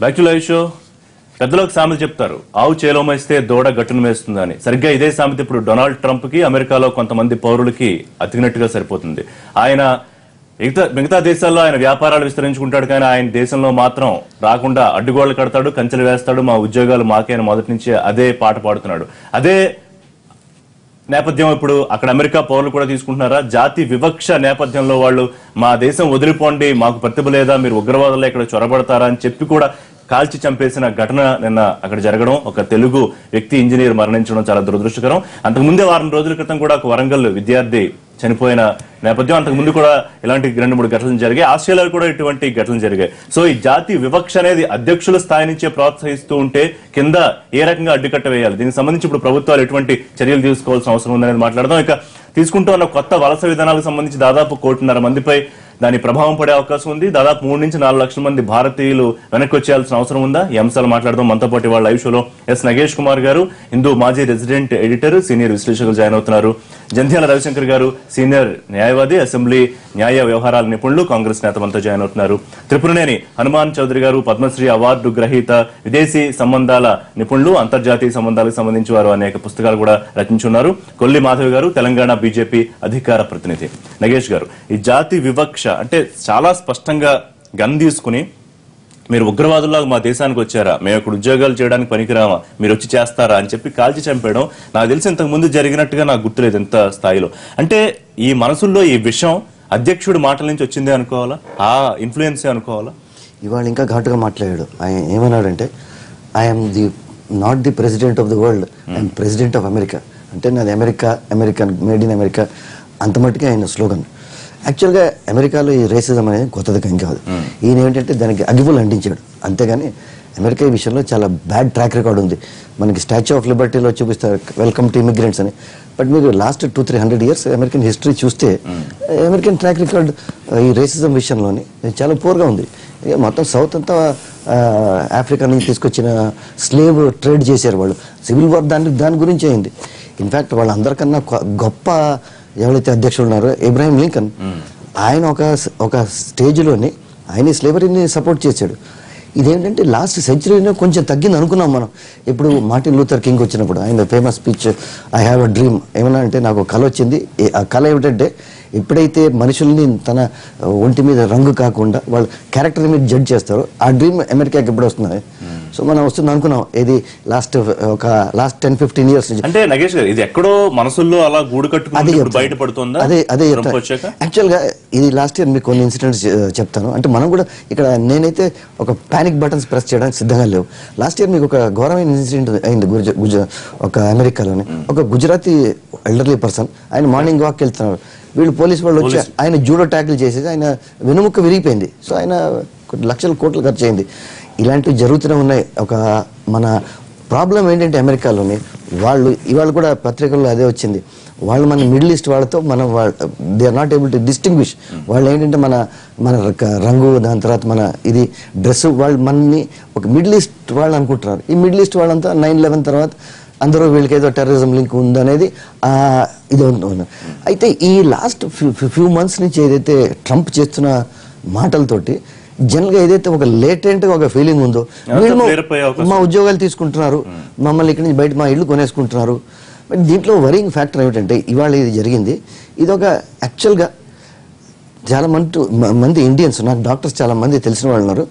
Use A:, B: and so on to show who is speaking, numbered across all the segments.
A: Back to live show. పెద్దలకు సామెత చెప్తారు. ఆవు చేలోమేస్తే దూడ గట్టును వేస్తుందని సరిగ్గా ఇదే సామెత ఇప్పుడు డొనాల్డ్ ట్రంప్కి అమెరికాలో కొంతమంది పౌరులకి అతికినట్టుగా సరిపోతుంది. ఆయన మిగతా మిగతా దేశాల్లో ఆయన వ్యాపారాలు విస్తరించుకుంటాడు కానీ ఆయన దేశంలో మాత్రం రాకుండా అడ్డుగోళ్ళు కడతాడు కంచెలు వేస్తాడు మా ఉద్యోగాలు మాకే అని మొదటి నుంచి అదే పాట పాడుతున్నాడు. అదే నేపథ్యం ఇప్పుడు అక్కడ అమెరికా పౌరులు కూడా తీసుకుంటున్నారా? జాతి వివక్ష నేపథ్యంలో వాళ్ళు మా దేశం వదిలిపోండి మాకు ప్రతిభ లేదా మీరు ఉగ్రవాదులు ఇక్కడ చొరబడతారా అని చెప్పి కూడా కాల్చి చంపేసిన ఘటన నిన్న అక్కడ జరగడం ఒక తెలుగు వ్యక్తి ఇంజనీర్ మరణించడం చాలా దురదృష్టకరం. అంతకుముందే వారం రోజుల క్రితం కూడా ఒక వరంగల్ విద్యార్థి చనిపోయిన నేపథ్యం. అంతకు ముందు కూడా ఇలాంటి రెండు మూడు ఘటనలు జరిగాయి. ఆస్ట్రేలియాలో కూడా ఇటువంటి ఘటనలు జరిగాయి. సో ఈ జాతి వివక్ష అనేది అధ్యక్షుల స్థాయి నుంచే ప్రోత్సహిస్తూ ఉంటే కింద ఏ రకంగా అడ్డుకట్ట వేయాలి? దీనికి సంబంధించి ఇప్పుడు ప్రభుత్వాలు ఎటువంటి చర్యలు తీసుకోవాల్సిన అవసరం ఉందనేది మాట్లాడదాం. ఇక తీసుకుంటూ ఉన్న కొత్త వలస విధానాలకు సంబంధించి దాదాపు కోటిన్నర మందిపై దాని ప్రభావం పడే అవకాశం ఉంది. దాదాపు మూడు నుంచి నాలుగు లక్షల మంది భారతీయులు వెనక్కి వచ్చేయాల్సిన అవసరం ఉందా? ఈ అంశాలు మాట్లాడదాం. మనతో పాటు వాళ్ళ లైవ్ షోలో ఎస్ నగేష్ కుమార్ గారు హిందూ మాజీ రెసిడెంట్ ఎడిటర్ సీనియర్ విశ్లేషకులు జాయిన్ అవుతున్నారు. జంధ్యాల రవిశంకర్ గారు సీనియర్ న్యాయవాది అసెంబ్లీ న్యాయ వ్యవహారాల నిపుణులు కాంగ్రెస్ నేత మనతో జాయిన్ అవుతున్నారు. త్రిపురనేని హనుమాన్ చౌదరి గారు పద్మశ్రీ అవార్డు గ్రహీత విదేశీ సంబంధాల నిపుణులు అంతర్జాతీయ సంబంధాలకు సంబంధించి వారు అనేక పుస్తకాలు కూడా రచించున్నారు. కొల్లి మాధవి గారు తెలంగాణ బీజేపీ అధికార ప్రతినిధి. నగేష్ గారు ఈ జాతి వివక్ష అంటే చాలా స్పష్టంగా గన్ తీసుకుని మీరు ఉగ్రవాదుల్లాగా మా దేశానికి వచ్చారా? మేము ఇక్కడ ఉద్యోగాలు చేయడానికి పనికిరామా? మీరు వచ్చి చేస్తారా? అని చెప్పి కాల్చి చంపేయడం నాకు తెలిసి ఇంతకు ముందు జరిగినట్టుగా నాకు గుర్తులేదు ఎంత స్థాయిలో. అంటే ఈ మనసుల్లో ఈ విషయం అధ్యక్షుడు మాటల నుంచి వచ్చిందే అనుకోవాలా? ఆ ఇన్ఫ్లుయెన్సే అనుకోవాలా?
B: ఇవాళ ఇంకా ఘాటుగా మాట్లాడాడు. ఆయన ఏమన్నాడంటే I'm the not the president of the world I'm president of America అంటే నాది America American made in America. అంత మట్టుకే ఆయన స్లోగన్. యాక్చువల్గా అమెరికాలో ఈ రేసిజం అనేది కొత్తది ఏం కాదు. ఈయన ఏంటంటే దానికి అగిపులు అంటించాడు. అంతేగాని అమెరికా ఈ విషయంలో చాలా బ్యాడ్ ట్రాక్ రికార్డ్ ఉంది. మనకి స్టాచ్యూ ఆఫ్ లిబర్టీలో చూపిస్తారు వెల్కమ్ టు ఇమిగ్రెంట్స్ అని. బట్ మీరు last two three hundred years American history చూస్తే అమెరికన్ ట్రాక్ రికార్డ్ ఈ రేసిజం విషయంలోని చాలా పూర్గా ఉంది. మొత్తం సౌత్ అంతా ఆఫ్రికా నుంచి తీసుకొచ్చిన స్లేవ్ ట్రేడ్ చేశారు వాళ్ళు. సివిల్ వార్ దాని దాని గురించి అయింది. ఇన్ఫ్యాక్ట్ వాళ్ళందరికన్నా గొప్ప ఎవరైతే అధ్యక్షులు ఉన్నారో ఇబ్రాహిం లింకన్ ఆయన ఒక ఒక స్టేజ్లోని ఆయన స్లేవరీని సపోర్ట్ చేశాడు. ఇదేంటంటే లాస్ట్ సెంచరీలో కొంచెం తగ్గింది అనుకున్నాం మనం. ఇప్పుడు మార్టిన్ లూథర్ కింగ్ వచ్చినప్పుడు ఆయన famous speech I have a dream ఏమన్నా అంటే నాకు కళ వచ్చింది. ఆ కళ ఏమిటంటే ఎప్పుడైతే మనుషుల్ని తన ఒంటి మీద రంగు కాకుండా వాళ్ళ క్యారెక్టర్ మీద జడ్జ్ చేస్తారో ఆ డ్రీమ్ అమెరికాకి ఎప్పుడు వస్తుంది. సో మనం వస్తుంది అనుకున్నాం ఇది లాస్ట్ ఒక లాస్ట్ టెన్ ఫిఫ్టీన్ ఇయర్స్ నుంచి.
A: అంటే నగేష్ గారు ఇది ఎక్కడో మనసుల్లో అలా గూడు కట్టుకుని. బయటపడుతుందా?
B: అదే అదే యాక్చువల్గా ఇది లాస్ట్ ఇయర్ మీకు కొన్ని ఇన్సిడెంట్స్ చెప్తాను. అంటే మనం కూడా ఇక్కడ నేనైతే ఒక పానిక్ బటన్స్ ప్రెస్ చేయడానికి సిద్ధంగా లేవు. లాస్ట్ ఇయర్ మీకు ఒక ఘోరమైన ఇన్సిడెంట్ అయింది గుజ గుజ ఒక అమెరికాలోని. ఒక గుజరాతీ ఎల్డర్లీ పర్సన్ ఆయన మార్నింగ్ వాక్ వెళ్తున్నారు. వీళ్ళు పోలీస్ వాళ్ళు వచ్చి ఆయన జూడో ట్యాకిల్ చేసేసి ఆయన వెనుముక్క విరిగిపోయింది. సో ఆయన లక్షల కోట్లు ఖర్చు అయింది. ఇలాంటివి జరుగుతూనే ఉన్నాయి. ఒక మన ప్రాబ్లం ఏంటంటే అమెరికాలోని వాళ్ళు ఇవాళ కూడా పత్రికల్లో అదే వచ్చింది. వాళ్ళు మన మిడిల్ ఈస్ట్ వాళ్ళతో మనం they are not able to distinguish వాళ్ళు ఏంటంటే మన మన రంగు దాని తర్వాత మన ఇది డ్రెస్ వాళ్ళు మనని ఒక మిడిల్ ఈస్ట్ వాళ్ళు అనుకుంటున్నారు. ఈ మిడిల్ ఈస్ట్ వాళ్ళంతా నైన్ లెవెన్ తర్వాత అందరూ వీళ్ళకి ఏదో టెర్రరిజం లింక్ ఉందనేది ఆ, ఇది అయితే ఈ లాస్ట్ ఫ్యూ ఫ్యూ మంత్స్ నుంచి ఏదైతే ట్రంప్ చేస్తున్న మాటలతోటి జనరల్గా ఏదైతే ఒక లేటెంట్గా ఒక ఫీలింగ్ ఉందో వీళ్ళు మా- ఉద్యోగాలు తీసుకుంటున్నారు మమ్మల్ని ఇక్కడి నుంచి బయట మా ఇల్లు కొనేసుకుంటున్నారు. బట్ దీంట్లో వరింగ్ ఫ్యాక్టర్ ఏమిటంటే ఇవాళ ఇది జరిగింది. ఇది ఒక యాక్చువల్గా చాలా మంది మంది ఇండియన్స్ నాకు డాక్టర్స్ చాలా మంది తెలిసిన వాళ్ళు ఉన్నారు.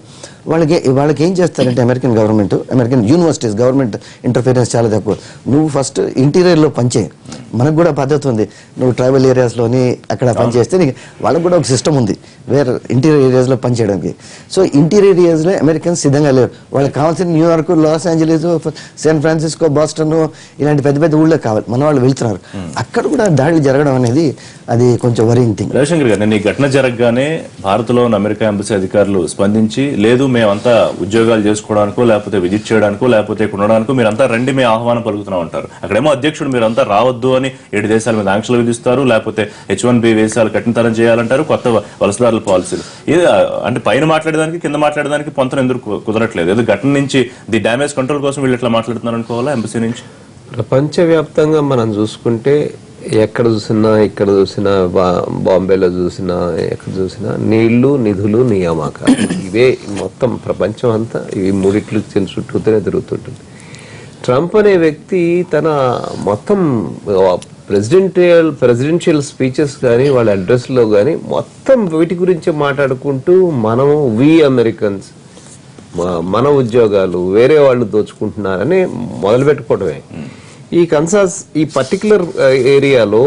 B: వాళ్ళకి వాళ్ళకి ఏం చేస్తారంటే American government American universities government interference చాలా తక్కువ. నువ్వు ఫస్ట్ ఇంటీరియర్లో పనిచేయి. మనకు కూడా పద్ధతి ఉంది. నువ్వు ట్రైబల్ ఏరియాస్లోని అక్కడ పనిచేస్తే నీకు వాళ్ళకు కూడా ఒక సిస్టమ్ ఉంది. వేరే ఇంటీరియర్ ఏరియాస్లో పనిచేయడానికి సో ఇంటీరియర్ ఏరియాస్లో అమెరికన్స్ సిద్ధంగా లేరు. వాళ్ళకి కావాల్సిన New York Los Angeles San Francisco Boston ఇలాంటి పెద్ద పెద్ద ఊళ్ళో కావాలి. మన వాళ్ళు వెళ్తున్నారు. అక్కడ కూడా దాడులు జరగడం అనేది అది కొంచెం వరింగ్ థింగ్
A: రవిశంకర్ గారు నేను ఈ ఘటన జరగగానే భారత్లో ఉన్న అమెరికా ఎంబసీ అధికారులు స్పందించి లేదు మేమంతా ఉద్యోగాలు చేసుకోవడానికో లేకపోతే విజిట్ చేయడానికో లేకపోతే ఇక్కడ ఉండడానికో మీరంతా రండి మేము ఆహ్వానం పలుకుతున్నాం అంటారు. అక్కడేమో అధ్యక్షుడు మీరంతా రావద్దు అని ఏడు దేశాల మీద ఆంక్షలు విధిస్తారు లేకపోతే హెచ్ వన్ బి వేసాలు కఠినతరం చేయాలంటారు కొత్త వలసదారుల పాలసీలు. ఇది అంటే పైన మాట్లాడేదానికి కింద మాట్లాడేదానికి పొంతన ఎందుకు కుదరట్లేదు? ఏదో ఘటన నుంచి ది డ్యామేజ్ కంట్రోల్ కోసం వీళ్ళు ఇట్లా మాట్లాడుతున్నారు అనుకోవాలా ఎంబసీ నుంచి?
C: ప్రపంచవ్యాప్తంగా మనం చూసుకుంటే ఎక్కడ చూసినా ఇక్కడ చూసినా బా- బాంబేలో చూసినా ఎక్కడ చూసినా నీళ్ళు నిధులు నియామకాలు. ఇవే మొత్తం ప్రపంచం అంతా ఇవి మూడిట్లు చుట్టూతోనే తిరుగుతుంటుంది. ట్రంప్ అనే వ్యక్తి తన మొత్తం ప్రెసిడెంటియల్ ప్రెసిడెన్షియల్ స్పీచెస్ కానీ వాళ్ళ అడ్రస్లో కానీ మొత్తం వీటి గురించి మాట్లాడుకుంటూ మనము వి అమెరికన్స్ మన ఉద్యోగాలు వేరే వాళ్ళు దోచుకుంటున్నారని మొదలు పెట్టుకోవడమే ఈ కన్సాస్ ఈ పర్టికులర్ ఏరియాలో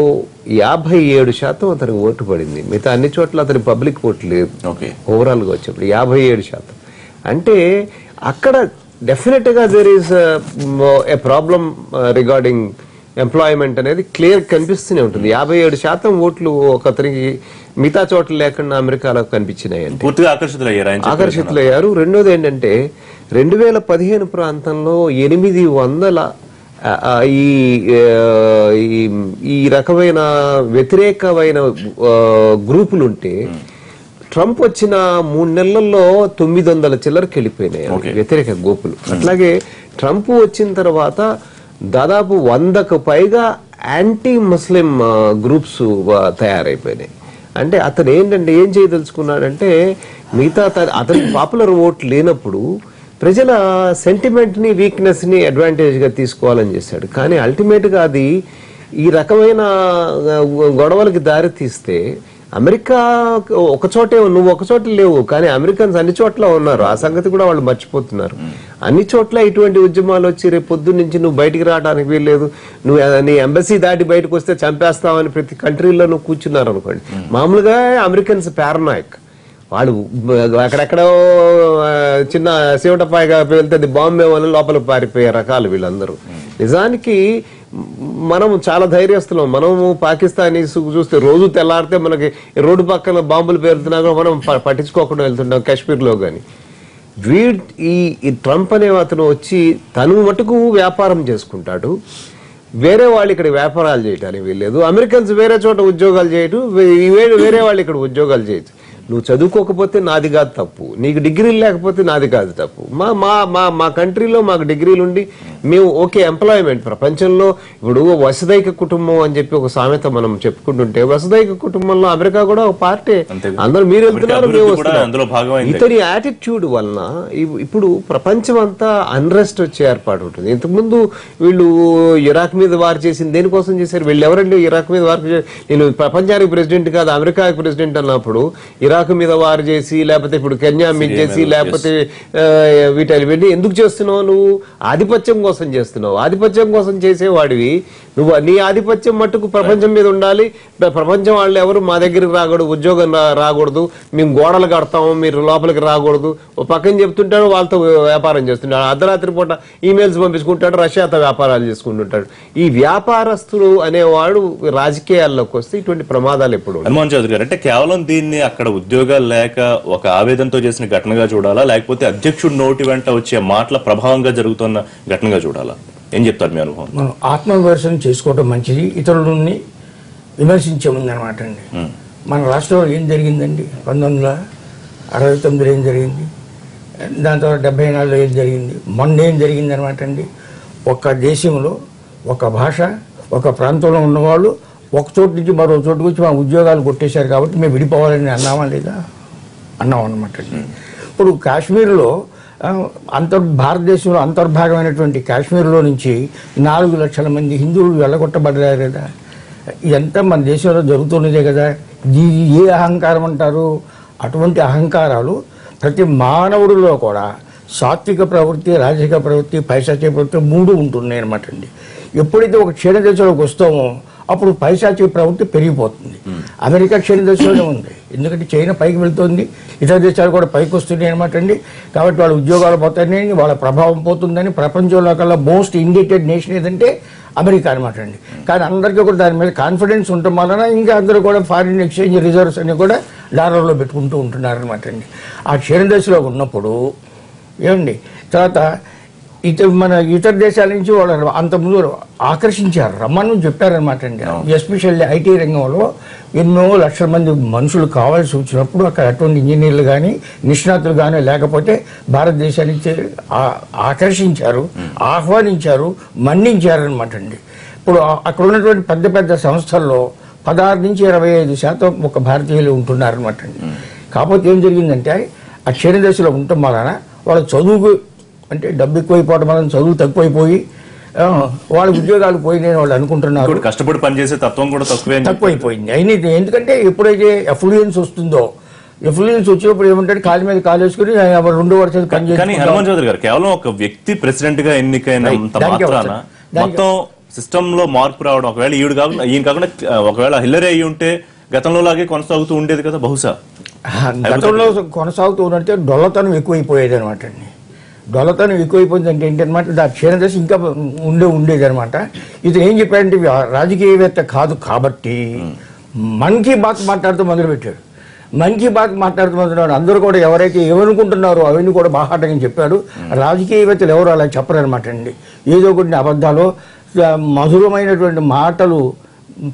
C: యాభై ఏడు శాతం అతనికి ఓటు పడింది. మిగతా అన్ని చోట్ల అతని పబ్లిక్ ఓటు లేదు
A: ఓకే.
C: ఓవరాల్గా వచ్చేప్పుడు యాభై ఏడు శాతం. అంటే అక్కడ డెఫినెట్గా there is a problem regarding employment అనేది క్లియర్ కనిపిస్తూనే ఉంటుంది. యాభై ఏడు శాతం ఓట్లు ఒక అతనికి మిగతా చోట్ల లేకుండా అమెరికాలో కనిపించినాయి అంటే.
A: పూర్తిగా ఆకర్షితులయ్యారు
C: ఆకర్షితులయ్యారు. రెండోది ఏంటంటే రెండు వేల పదిహేను ప్రాంతంలో ఎనిమిది వందల ఈ ఈ- ఈ రకమైన వ్యతిరేకమైన ఆ, గ్రూపులుంటే ట్రంప్ వచ్చిన మూడు నెలల్లో తొమ్మిది వందల చిల్లరకి వెళ్ళిపోయినాయి వ్యతిరేక గ్రూపులు. అట్లాగే ట్రంప్ వచ్చిన తర్వాత దాదాపు వందకు పైగా యాంటీ ముస్లిం గ్రూప్స్ తయారైపోయినాయి. అంటే అతను ఏంటంటే ఏం చేయదలుచుకున్నాడంటే మిగతా అతనికి పాపులర్ ఓట్ లేనప్పుడు ప్రజల సెంటిమెంట్ని వీక్నెస్ని అడ్వాంటేజ్గా తీసుకోవాలని చేశాడు. కానీ అల్టిమేట్గా అది ఈ రకమైన గొడవలకి దారి తీస్తే అమెరికా ఒక చోటే నువ్వు ఒక చోట లేవు కానీ అమెరికన్స్ అన్ని చోట్ల ఉన్నారు. ఆ సంగతి కూడా వాళ్ళు మర్చిపోతున్నారు. అన్ని చోట్ల ఇటువంటి ఉద్యమాలు వచ్చి రేపు పొద్దున్న నుంచి నువ్వు బయటికి రావడానికి వీల్లేదు. నువ్వు నీ ఎంబసీ దాటి బయటకు వస్తే చంపేస్తావని ప్రతి కంట్రీలో నువ్వు కూర్చున్నారు అనుకోండి మామూలుగా అమెరికన్స్ పారనాయక్ వాళ్ళు అక్కడెక్కడో చిన్న శివటపాయగా వెళ్తే బాంబే వాళ్ళు లోపల పారిపోయే రకాలు వీళ్ళందరూ. నిజానికి మనము మనం చాలా ధైర్యస్తున్నాం మనము పాకిస్తానీ చూస్తే రోజు తెల్లారితే మనకి రోడ్డు పక్కన బాంబులు పేరుతున్నా కూడా మనం పట్టించుకోకుండా వెళ్తుంటాం కాశ్మీర్లో కానీ వీ ఈ ఈ ట్రంప్ అనే అతను వచ్చి తను మటుకు వ్యాపారం చేసుకుంటాడు. వేరే వాళ్ళు ఇక్కడ వ్యాపారాలు చేయటానికి వీల్లేదు. అమెరికన్స్ వేరే చోట ఉద్యోగాలు చేయటం వేరే వేరే వాళ్ళు ఇక్కడ ఉద్యోగాలు చేయొచ్చు నువ్వు చదువుకోకపోతే నాది కాదు తప్పు నీకు డిగ్రీలు లేకపోతే నాది కాదు తప్పు మా మా మా మా కంట్రీలో మాకు డిగ్రీలు ఉండి మేము ఓకే ఎంప్లాయ్మెంట్ ప్రపంచంలో ఇప్పుడు వసుదైక కుటుంబం అని చెప్పి ఒక సామెత మనం చెప్పుకుంటుంటే వసుదైక కుటుంబంలో అమెరికా కూడా ఒక పార్టీ. అందరూ మీరు వెళ్తున్నారు మేము
A: కూడా
C: వస్తున్నాం.
A: అందులో భాగమైంది.
C: ఇతని యాటిట్యూడ్ వలన ఇప్- ఇప్పుడు ప్రపంచం అంతా అన్రెస్ట్ వచ్చే ఏర్పాటు ఉంటుంది ఇంతకుముందు వీళ్ళు ఇరాక్ మీద వార్ చేసింది దేనికోసం చేశారు వీళ్ళు ఎవరండి ఇరాక్ మీద వార్ నేను ప్రపంచానికి ప్రెసిడెంట్ కాదు అమెరికాకి ప్రెసిడెంట్ అన్నప్పుడు ఇరాక్ మీద వార్ చేసి లేకపోతే ఇప్పుడు కెన్యా మీద చేసి లేకపోతే ఆ, వీటి వీటి ఎందుకు చేస్తున్నావు నువ్వు? ఆధిపత్యం కోసం చేస్తున్నావు. ఆధిపత్యం కోసం చేసేవాడివి. నువ్వు నీ ఆధిపత్యం మట్టుకు ప్రపంచం మీద ఉండాలి. ప్ర- ప్రపంచం వాళ్ళు ఎవరు మా దగ్గరికి రాకూడదు ఉద్యోగం రాకూడదు. మేము గోడలు కడతాము మీరు లోపలికి రాకూడదు. ఓ పక్కన చెప్తుంటాడు వాళ్ళతో వ్యాపారం చేస్తుంటాడు. అర్ధరాత్రి పూట ఈమెయిల్స్ పంపించుకుంటాడు రష్యాతో వ్యాపారాలు చేసుకుంటుంటాడు. ఈ వ్యాపారస్తులు అనేవాడు రాజకీయాల్లోకి వస్తే ఇటువంటి ప్రమాదాలు ఎప్పుడు.
A: హనుమాన్ చౌదరి గారు అంటే కేవలం దీన్ని అక్కడ ఉద్యోగాలు లేక ఒక ఆవేదనతో చేసిన ఘటనగా చూడాలా? లేకపోతే అధ్యక్షుడు నోటి వెంట వచ్చే మాటల ప్రభావంగా జరుగుతున్న ఘటనగా చూడాలా? ఏం చెప్తారు మీ అనుభవం?
D: మనం ఆత్మవిమర్శనం చేసుకోవడం మంచిది. ఇతరులని విమర్శించే ముందు అనమాట అండి మన రాష్ట్రంలో ఏం జరిగిందండి? పంతొమ్మిది వందల అరవై తొమ్మిదిలో ఏం జరిగింది? దాని తర్వాత డెబ్బై నాలుగులో ఏం జరిగింది? మొన్న ఏం జరిగింది అనమాట అండి? ఒక దేశంలో ఒక భాష ఒక ప్రాంతంలో ఉన్నవాళ్ళు ఒక చోటు నుంచి మరో చోటుకు వచ్చి మా ఉద్యోగాలు కొట్టేశారు కాబట్టి మేము విడిపోవాలని అన్నామా లేదా? అన్నాం అనమాట ఇప్పుడు కాశ్మీర్లో అంతర్ భారతదేశంలో అంతర్భాగమైనటువంటి కాశ్మీర్లో నుంచి నాలుగు లక్షల మంది హిందువులు వెళ్ళగొట్టబడ్డారు కదా. ఇదంతా మన దేశంలో జరుగుతున్నదే కదా. దీ ఏ అహంకారం అంటారు? అటువంటి అహంకారాలు ప్రతి మానవుడిలో కూడా సాత్విక ప్రవృత్తి రాజకీయ ప్రవృత్తి పైశాచిక ప్రవృత్తి మూడు ఉంటున్నాయి అనమాట అండి. ఎప్పుడైతే ఒక క్షీణ దశలోకి వస్తామో అప్పుడు పైశాచిక ప్రవృత్తి పెరిగిపోతుంది. అమెరికా క్షీణ దశలోనే ఉంది. ఎందుకంటే చైనా పైకి వెళ్తుంది ఇతర దేశాలు కూడా పైకి వస్తున్నాయి అనమాట అండి. కాబట్టి వాళ్ళ ఉద్యోగాలు పోతాయని వాళ్ళ ప్రభావం పోతుందని ప్రపంచంలో కల్లా మోస్ట్ ఇండికేటెడ్ నేషన్ ఏదంటే అమెరికా అనమాట అండి. కానీ అందరికీ కూడా దాని మీద కాన్ఫిడెన్స్ ఉండటం వలన ఇంకా అందరూ కూడా ఫారిన్ ఎక్స్చేంజ్ రిజర్వ్స్ అన్ని కూడా డాలర్లో పెట్టుకుంటూ ఉంటున్నారు అనమాట అండి. ఆ క్షీణ దశలో ఉన్నప్పుడు ఏమండి తర్వాత ఇతర మన ఇతర దేశాల నుంచి వాళ్ళు అంత ముందు ఆకర్షించారు. రమ్మని చెప్పారనమాట అండి. ఎస్పెషల్లీ ఐటీ రంగంలో ఎన్నో లక్షల మంది మనుషులు కావాల్సి వచ్చినప్పుడు అక్కడ అటువంటి ఇంజనీర్లు కానీ నిష్ణాతులు కానీ లేకపోతే భారతదేశానికి ఆకర్షించారు ఆహ్వానించారు మన్నించారు అనమాట అండి. ఇప్పుడు అక్కడ ఉన్నటువంటి పెద్ద పెద్ద సంస్థల్లో పదహారు నుంచి ఇరవై ఐదు శాతం ఒక భారతీయులు ఉంటున్నారు అనమాట అండి కాకపోతే ఏం జరిగిందంటే ఆ క్షీణ దశలో ఉండటం వలన వాళ్ళ చదువుకు అంటే డబ్బు ఎక్కువైపోవడం వలన చదువు తక్కువైపోయి వాళ్ళ ఉద్యోగాలు పోయినాయని వాళ్ళు అనుకుంటున్నారు.
A: కష్టపడి పనిచేసే తత్వం కూడా తక్కువే
D: తక్కువైపోయింది. అయినా ఇది ఎందుకంటే ఎప్పుడైతే ఎఫ్లూయెన్స్ వస్తుందో ఎఫ్లూయెన్స్ వచ్చినప్పుడు ఏమంటాడు? కాలు మీద కాలు వేసుకుని రెండు వర్షాలు పని
A: కానీ. హనుమాన్ చౌదరి గారు కేవలం ఒక వ్యక్తి ప్రెసిడెంట్గా.
D: దానికే-
A: మొత్తం సిస్టమ్లో మార్పు రావడం ఒకవేళ ఈవిడ కాకుండా ఈయన కాకుండా ఒకవేళ హిల్లరీ అయ్యి ఉంటే గతంలో లాగే కొనసాగుతూ ఉండేది కదా బహుశా?
D: గతంలో కొనసాగుతూ ఉన్నట్టే డొల్లతనం ఎక్కువైపోయేది అనమాట అండి. డొల్లతనం ఎక్కువైపోయింది అంటే ఏంటనమాట దా క్షీణదశ ఇంకా ఉండే ఉండేది అనమాట ఇది ఏం చెప్పాడంటే రాజకీయవేత్త కాదు కాబట్టి మన్ కీ బాత్ మాట్లాడుతూ మొదలుపెట్టాడు మన్ కీ బాత్ మాట్లాడుతూ మొదలుపెట్టాడు అందరూ కూడా ఎవరైతే ఏమనుకుంటున్నారో అవన్నీ కూడా బాహాటంగా చెప్పాడు రాజకీయవేత్తలు ఎవరు అలా చెప్పరనమాట అండి. ఏదో కొన్ని అబద్ధాలు ఆ, మధురమైనటువంటి మాటలు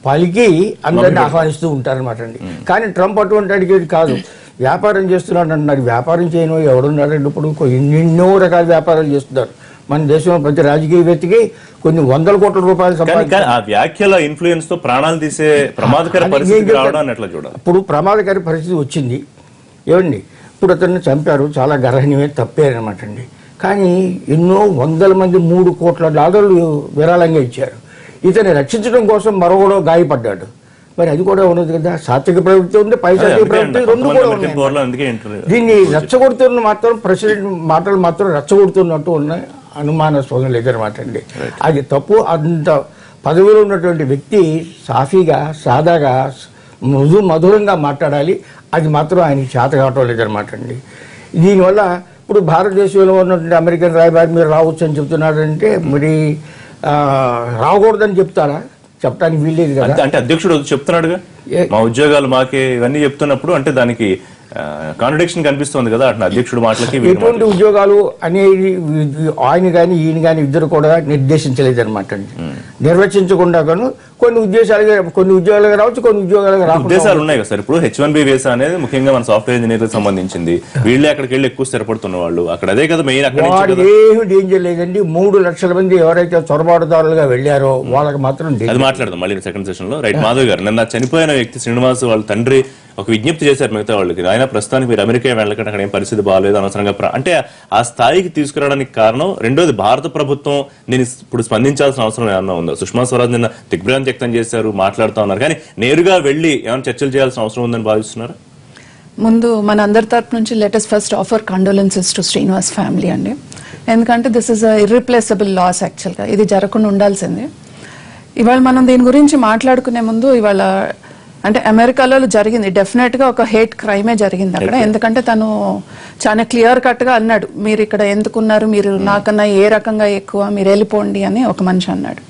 D: పలికి అందరిని ఆహ్వానిస్తూ ఉంటారనమాట అండి. కానీ ట్రంప్ అటువంటి అడిగేది కాదు. వ్యాపారం చేస్తున్నాడు అంటున్నారు వ్యాపారం చేయను ఎవడున్నాడండి ఇప్పుడు ఎన్నెన్నో రకాల వ్యాపారాలు చేస్తున్నారు మన దేశంలో ప్రతి రాజకీయవేత్తకి కొన్ని వందల కోట్ల రూపాయలు
A: ఆ వ్యాఖ్యల ఇన్ఫ్లుయెన్స్తో ప్రాణాలు తీసే ప్రమాదకర పరిస్థితి చూడాలి.
D: ఇప్పుడు ప్రమాదకర పరిస్థితి వచ్చింది. ఏమండి? ఇప్పుడు అతన్ని చంపారు. చాలా గర్హనీయమే తప్పేరనమాట అండి. కానీ ఎన్నో వందల మంది మూడు కోట్ల డాలర్లు విరాళంగా ఇచ్చారు. ఇతన్ని రక్షించడం కోసం మరొకడో గాయపడ్డాడు. మరి అది కూడా ఉన్నది కదా. సాత్విక ప్రవృత్తి ఉంది పైశాచిక ప్రవృత్తి రెండు కూడా ఉన్నాయి. దీన్ని రెచ్చగొడుతున్న మాత్రం ప్రెసిడెంట్ మాటలు మాత్రం రెచ్చగొడుతున్నట్టు ఉన్నాయి అనుమానాస్పదం లేదనమాట అండి. అది తప్పు. అంత పదవిలో ఉన్నటువంటి వ్యక్తి సాఫీగా సాదాగా మృదు మధురంగా మాట్లాడాలి. అది మాత్రం ఆయనకి చేత కావటం లేదనమాట అండి. దీనివల్ల ఇప్పుడు భారతదేశంలో ఉన్నటువంటి అమెరికన్ రాయబారి మీరు రావచ్చు అని చెప్తున్నారంటే మరి రాకూడదని చెప్తారా? చెప్పడానికి వీల్లేదు కదా.
A: అంటే అధ్యక్షుడు చెప్తున్నాడుగా? మా ఉద్యోగాలు మాకే ఇవన్నీ చెప్తున్నప్పుడు అంటే దానికి కాంట్రడిక్షన్ కనిపిస్తుంది కదా అట్లా అధ్యక్షుడు మాటలకి
D: ఎటువంటి ఉద్యోగాలు అనేది ఆయన కానీ ఈయన కానీ ఇద్దరు కూడా నిర్దేశించలేదు అనమాట నిర్వచించకుండా గాను కొన్ని ఉద్దేశాలుగా కొన్ని ఉద్యోగాలుగా రావచ్చు కొన్ని ఉద్యోగాలుగా రాకుండా
A: ఉద్దేశాలు ఉన్నాయి కదా సార్. ఇప్పుడు హెచ్ వన్ బి వీసా అనేది ముఖ్యంగా మన సాఫ్ట్వేర్ ఇంజనీర్లకు సంబంధించింది. వీళ్ళే అక్కడికి వెళ్ళి ఎక్కువ స్థిరపడుతున్న వాళ్ళు. అక్కడ అదే కదా మెయిన్ అక్కడ
D: ఏమి డేంజర్ లేదండి. మూడు లక్షల మంది ఎవరైతే చొరబాటుదారులుగా వెళ్ళారో వాళ్ళకి మాత్రం
A: అది. మాట్లాడదాం మళ్ళీ సెకండ్ సెషన్లో. రైట్ మాధవ్ గారు నిన్న చనిపోయిన వ్యక్తి శ్రీనివాస్ వాళ్ళ తండ్రి ఒక విజ్ఞప్తి చేశారు మిగతా వాళ్ళకి. ఆయన ప్రస్తుతానికి మీరు అమెరికా వెళ్ళకంటే అక్కడ ఏం పరిస్థితి బాగాలేదు అనవసరంగా అంటే ఆ స్థాయికి తీసుకురావడానికి కారణం రెండోది భారత ప్రభుత్వం నేను ఇప్పుడు స్పందించాల్సిన అవసరం ఏమన్నా ఉందో? సుష్మా స్వరాజ్ నిన్న దిగ్భ్రాంతి వ్యక్తం చేశారు మాట్లాడుతూ ఉన్నారు. కానీ నేరుగా వెళ్ళి ఏమైనా చర్చలు చేయాల్సిన అవసరం ఉందని భావిస్తున్నారు?
E: ముందు మన అందరి తరపు నుంచి let us first offer condolences to Srinivas family అండి. ఎందుకంటే this is a irreplaceable loss యాక్చువల్గా ఇది జరగకుండా ఉండాల్సిందే. ఇవాళ మనం దీని గురించి మాట్లాడుకునే ముందు ఇవాళ అంటే అమెరికాలో జరిగింది. డెఫినెట్గా ఒక హేట్ క్రైమే జరిగింది అక్కడ. ఎందుకంటే తను చాలా క్లియర్ కట్గా అన్నాడు మీరు ఇక్కడ ఎందుకున్నారు? మీరు నాకన్నా ఏ రకంగా ఎక్కువ? మీరు వెళ్ళిపోండి అని ఒక మనిషి అన్నాడు.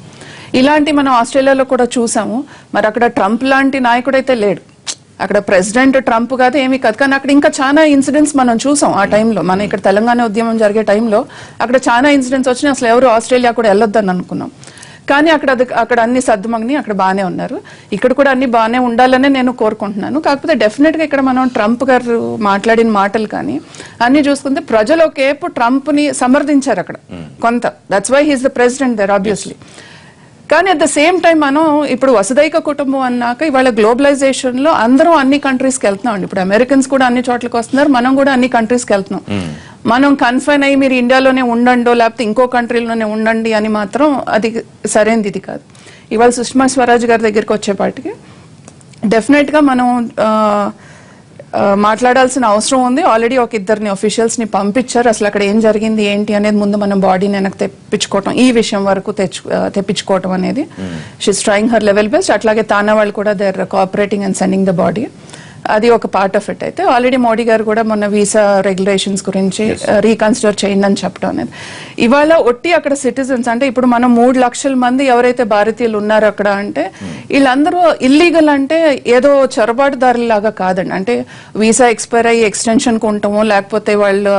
E: ఇలాంటి మనం ఆస్ట్రేలియాలో కూడా చూసాము. మరి అక్కడ ట్రంప్ లాంటి నాయకుడైతే లేడు. అక్కడ ప్రెసిడెంట్ ట్రంప్ కాదు ఏమీ కాదు. కానీ అక్కడ ఇంకా చాలా ఇన్సిడెంట్స్ మనం చూసాం ఆ టైంలో. మనం ఇక్కడ తెలంగాణ ఉద్యమం జరిగే టైంలో అక్కడ చాలా ఇన్సిడెంట్స్ వచ్చినాయి. అసలు ఎవరు ఆస్ట్రేలియా కూడా వెళ్ళొద్దని అనుకున్నాం. కానీ అక్కడ అక్కడ అన్ని సర్దుమగ్ని అక్కడ బాగానే ఉన్నారు. ఇక్కడ కూడా అన్ని బాగానే ఉండాలనే నేను కోరుకుంటున్నాను. కాకపోతే డెఫినెట్గా ఇక్కడ మనం ట్రంప్ గారు మాట్లాడిన మాటలు కానీ అన్ని చూసుకుంటే ప్రజలు ఒకేపు ట్రంప్ని సమర్థించారు అక్కడ. కొంత. That's why he's the president there obviously కానీ అట్ ద సేమ్ టైం మనం ఇప్పుడు వసుదైక కుటుంబం అన్నాక ఇవాళ గ్లోబలైజేషన్లో అందరం అన్ని కంట్రీస్కి వెళ్తున్నాం అండి. ఇప్పుడు అమెరికన్స్ కూడా అన్ని చోట్లకి వస్తున్నారు మనం కూడా అన్ని కంట్రీస్కి వెళ్తున్నాం. మనం కన్ఫైన్ అయ్యి మీరు ఇండియాలోనే ఉండండో లేకపోతే ఇంకో కంట్రీలోనే ఉండండి అని మాత్రం అది సరైనది ఇది కాదు. ఇవాళ సుష్మా స్వరాజ్ గారి దగ్గరికి వచ్చేపాటికి డెఫినెట్గా మనం మాట్లాడాల్సిన అవసరం ఉంది. ఆల్రెడీ ఒక ఇద్దరిని officials ని పంపించారు. అసలు అక్కడ ఏం జరిగింది ఏంటి అనేది ముందు మనం బాడీని వెనక్కి తెప్పించుకోవటం ఈ విషయం వరకు తెచ్చు తెప్పించుకోవటం అనేది. She's trying her level best అట్లాగే తానా వాళ్ళు కూడా they're cooperating and sending the body అది ఒక పార్ట్ ఆఫ్ ఇట్ అయితే. ఆల్రెడీ మోడీ గారు కూడా మొన్న వీసా రెగ్యులేషన్స్ గురించి రీకన్సిడర్ చేయండి అని చెప్పడం అనేది. ఇవాళ ఒట్టి అక్కడ సిటిజన్స్ అంటే ఇప్పుడు మనం మూడు లక్షల మంది ఎవరైతే భారతీయులు ఉన్నారు అక్కడ అంటే వీళ్ళందరూ ఇల్లీగల్ అంటే ఏదో చొరబాటుదారులాగా కాదండి. అంటే వీసా ఎక్స్పైర్ అయ్యి ఎక్స్టెన్షన్ ఉంటామో లేకపోతే వాళ్ళు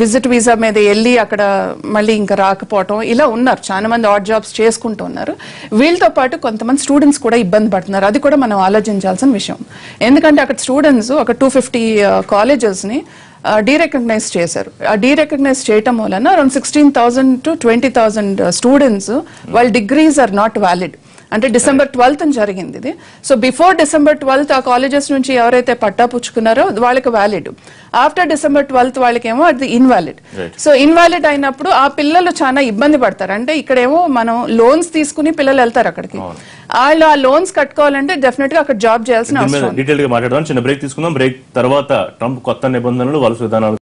E: విజిట్ వీసా మీద వెళ్ళి అక్కడ మళ్ళీ ఇంకా రాకపోవటం ఇలా ఉన్నారు. చాలా మంది ఆడ్ జాబ్స్ చేసుకుంటూ ఉన్నారు. వీళ్ళతో పాటు కొంతమంది స్టూడెంట్స్ కూడా ఇబ్బంది పడుతున్నారు. అది కూడా మనం ఆలోచించాల్సిన విషయం. ఎందుకంటే ఎందుకంటే అక్కడ స్టూడెంట్స్ ఒక టూ ఫిఫ్టీ కాలేజెస్ని uh, డీరెకగ్నైజ్ చేశారు. ఆ డీరెకగ్నైజ్ చేయటం వలన around sixteen thousand to twenty thousand students వాళ్ళ డిగ్రీస్ ఆర్ నాట్ వ్యాలిడ్ అంటే డిసెంబర్ ట్వెల్త్ జరిగింది ఇది. సో బిఫోర్ డిసెంబర్ ట్వెల్త్ ఆ కాలేజెస్ నుంచి ఎవరైతే పట్టా పుచ్చుకున్నారో వాళ్ళకి వ్యాలిడ్ ఆఫ్టర్ డిసెంబర్ ట్వెల్త్ వాళ్ళకేమో అది ఇన్వాలిడ్. సో ఇన్వాలిడ్ అయినప్పుడు ఆ పిల్లలు చాలా ఇబ్బంది పడతారు. అంటే ఇక్కడేమో మనం లోన్స్ తీసుకుని పిల్లలు వెళ్తారు అక్కడికి. వాళ్ళు ఆ లోన్స్ కట్టుకోవాలంటే డెఫినెట్గా అక్కడ జాబ్ చేయాల్సిన అవసరం.
A: డీటెయిల్గా మాట్లాడదాం. చిన్న బ్రేక్ తీసుకుందాం. బ్రేక్ తర్వాత ట్రంప్ కొత్త నిబంధనలు వలస విధానాలు